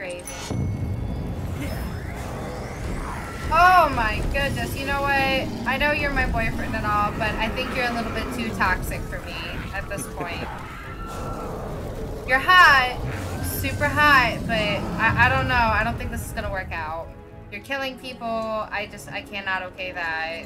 crazy. Oh my goodness, you know what? I know you're my boyfriend and all, but I think you're a little bit too toxic for me at this point. You're hot, super hot, but I, I don't know. I don't think this is gonna work out. You're killing people. I just, I cannot okay that.